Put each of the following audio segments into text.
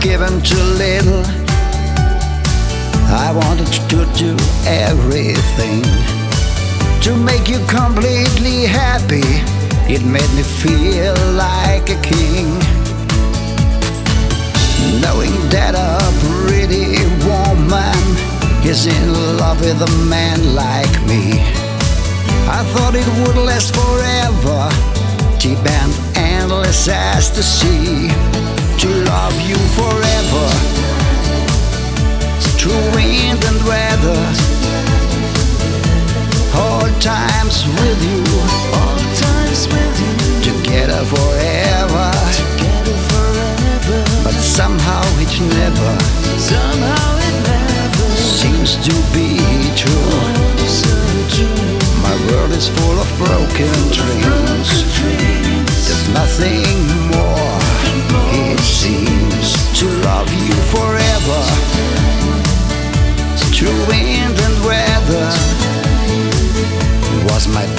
given too little. I wanted to do everything to make you completely happy. It made me feel like a king. Knowing that a pretty woman is in love with a man like me. I thought it would last forever, deep and endless as the sea. To love you forever, through wind and weather, all times with you, all times with you, together forever. together forever. But somehow it never Somehow it never seems to be true. so true. My world is full of broken. Dreams,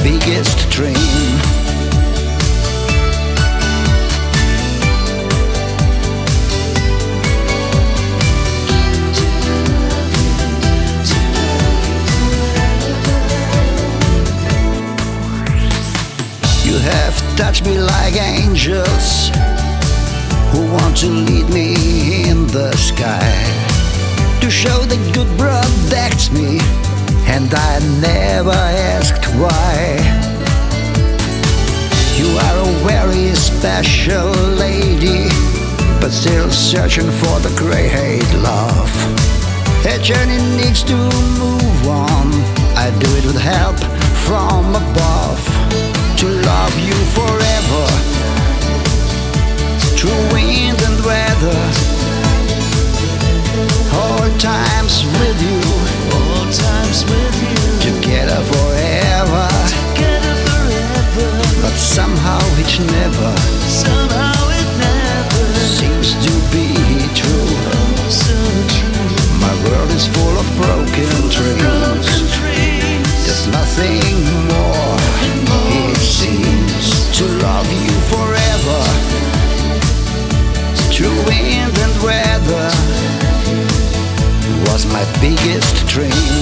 biggest dream. You have touched me like angels who want to lead me in the sky. To show that good protects me, and I never asked why. You are a very special lady, but still searching for the great love. A journey needs to love you forever. Through wind and weather was my biggest dream.